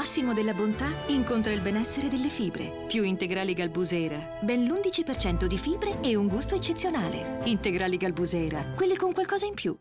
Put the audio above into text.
massimo della bontà incontra il benessere delle fibre. Più integrali Galbusera. Ben l'11% di fibre e un gusto eccezionale. Integrali Galbusera, quelli con qualcosa in più.